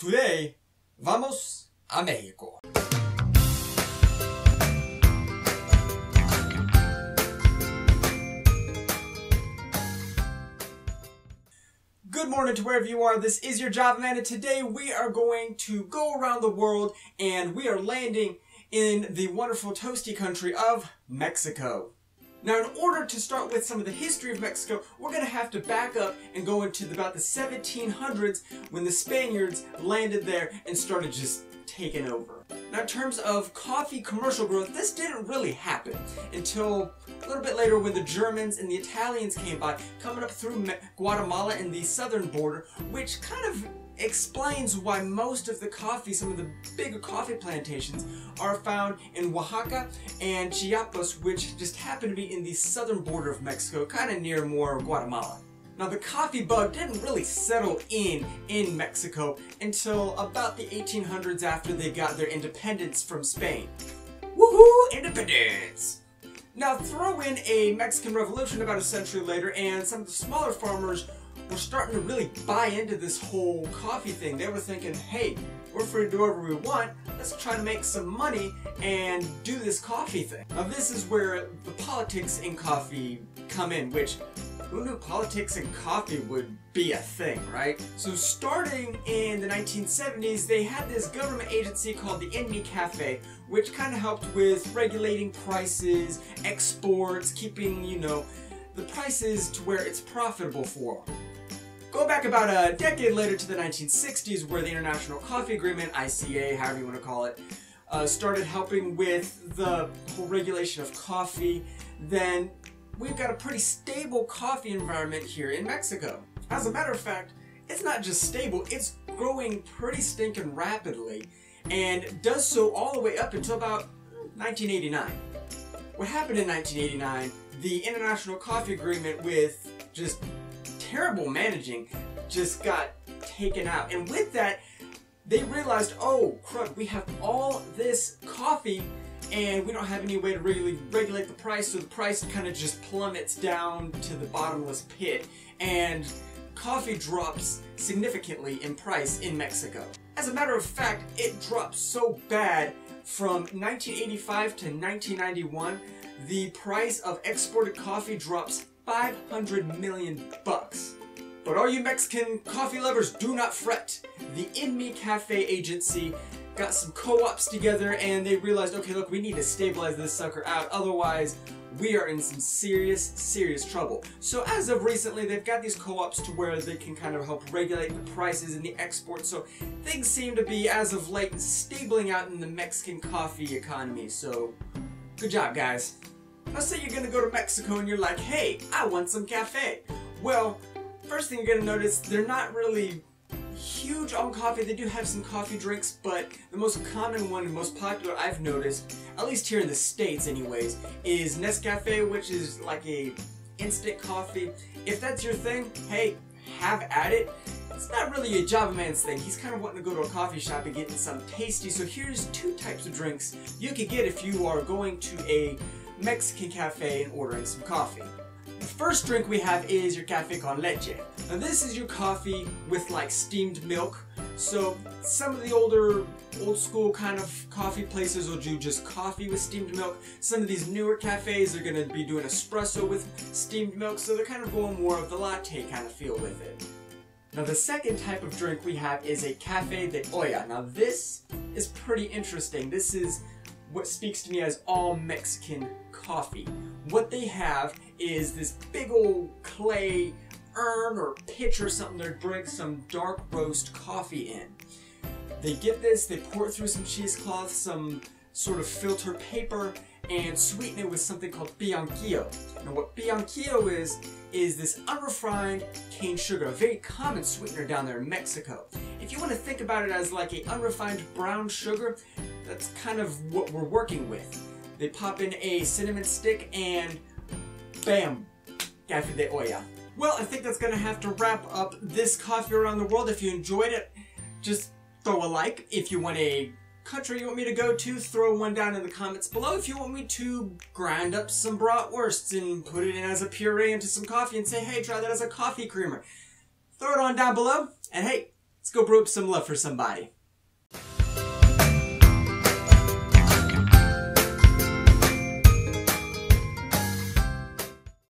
Today, vamos a México. Good morning to wherever you are. This is your Java Man, and today we are going to go around the world and we are landing in the wonderful toasty country of Mexico. Now, in order to start with some of the history of Mexico, we're going to have to back up and go into about the 1700s when the Spaniards landed there and started just taking over. Now, in terms of coffee commercial growth, this didn't really happen until a little bit later when the Germans and the Italians came by, coming up through Guatemala and the southern border, which kind of explains why most of the coffee, some of the bigger coffee plantations, are found in Oaxaca and Chiapas, which just happen to be in the southern border of Mexico, kind of near more Guatemala. Now the coffee bug didn't really settle in in Mexico until about the 1800s after they got their independence from Spain. Woohoo! Independence! Now throw in a Mexican Revolution about a century later and some of the smaller farmers were starting to really buy into this whole coffee thing. They were thinking, hey, we're free to do whatever we want. Let's try to make some money and do this coffee thing. Now this is where the politics in coffee come in, which who knew politics and coffee would be a thing, right? So starting in the 1970s, they had this government agency called the INMECAFE, which kind of helped with regulating prices, exports, keeping, you know, the prices to where it's profitable for. Go back about a decade later to the 1960s where the International Coffee Agreement, ICA, however you want to call it, uh, started helping with the whole regulation of coffee. Then we've got a pretty stable coffee environment here in Mexico. As a matter of fact, it's not just stable, it's growing pretty stinking rapidly and does so all the way up until about 1989. What happened in 1989, the International Coffee Agreement with just terrible managing just got taken out. And with that, they realized, oh crud, we have all this coffee and we don't have any way to really regulate the price, so the price kind of just plummets down to the bottomless pit, and coffee drops significantly in price in Mexico. As a matter of fact, it dropped so bad from 1985 to 1991, the price of exported coffee drops 500 million bucks. But all you Mexican coffee lovers, do not fret. The INMECAFE agency got some co-ops together and they realized, okay, look, we need to stabilize this sucker out, otherwise we are in some serious, serious trouble. So as of recently, they've got these co-ops to where they can kind of help regulate the prices and the exports, so things seem to be, as of late, stabling out in the Mexican coffee economy, so good job, guys. Let's say you're gonna go to Mexico and you're like, hey, I want some cafe. Well, first thing you're gonna notice, they're not really huge on coffee. They do have some coffee drinks, but the most common one and most popular I've noticed, at least here in the States anyways, is Nescafe, which is like a instant coffee. If that's your thing, hey, have at it. It's not really a Java Man's thing. He's kind of wanting to go to a coffee shop and get some tasty. So here's two types of drinks you could get if you are going to a Mexican cafe and ordering some coffee. The first drink we have is your cafe con leche. Now this is your coffee with like steamed milk. So some of the older, old school kind of coffee places will do just coffee with steamed milk. Some of these newer cafes are gonna be doing espresso with steamed milk, so they're kind of going more of the latte kind of feel with it. Now the second type of drink we have is a cafe de olla. Now this is pretty interesting. This is what speaks to me as all Mexican coffee. What they have is this big old clay urn or pitcher or something to drink some dark roast coffee in. They get this, they pour it through some cheesecloth, some sort of filter paper, and sweeten it with something called piloncillo. Now what piloncillo is, is this unrefined cane sugar, a very common sweetener down there in Mexico. If you want to think about it as like a unrefined brown sugar, that's kind of what we're working with. They pop in a cinnamon stick and bam, cafe de olla. Well, I think that's gonna have to wrap up this coffee around the world. If you enjoyed it, just throw a like. If you want a country you want me to go to, throw one down in the comments below. If you want me to grind up some bratwursts and put it in as a puree into some coffee and say, hey, try that as a coffee creamer, throw it on down below. And hey, Let's go brew up some love for somebody.